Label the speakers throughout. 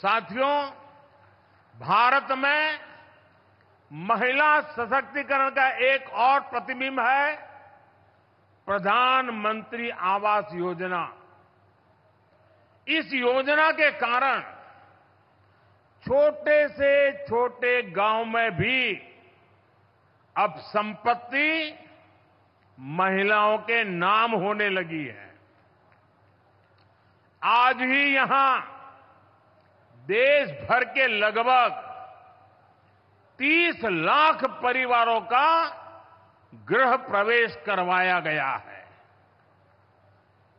Speaker 1: साथियों, भारत में महिला सशक्तिकरण का एक और प्रतिबिंब है प्रधानमंत्री आवास योजना। इस योजना के कारण छोटे से छोटे गाँव में भी अब संपत्ति महिलाओं के नाम होने लगी है। आज ही यहाँ देश भर के लगभग 30 लाख परिवारों का गृह प्रवेश करवाया गया है।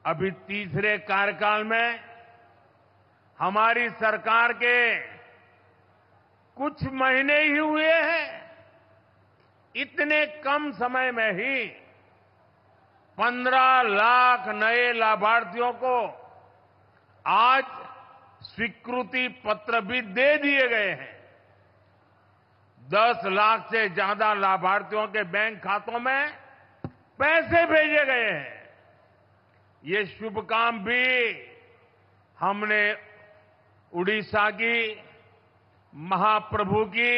Speaker 1: अभी तीसरे कार्यकाल में हमारी सरकार के कुछ महीने ही हुए हैं। इतने कम समय में ही 15 लाख नए लाभार्थियों को आज स्वीकृति पत्र भी दे दिए गए हैं। 10 लाख से ज़्यादा लाभार्थियों के बैंक खातों में पैसे भेजे गए हैं। ये शुभ काम भी हमने उड़ीसा की महाप्रभु की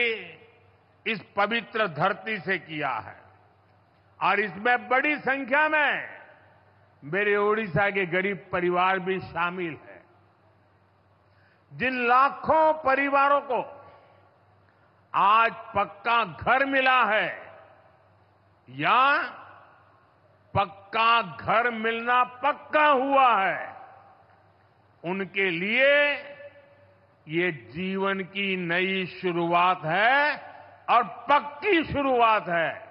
Speaker 1: इस पवित्र धरती से किया है। और इसमें बड़ी संख्या में मेरे ओडिशा के गरीब परिवार भी शामिल हैं। जिन लाखों परिवारों को आज पक्का घर मिला है, या पक्का घर मिलना पक्का हुआ है, उनके लिए ये जीवन की नई शुरुआत है और पक्की शुरुआत है।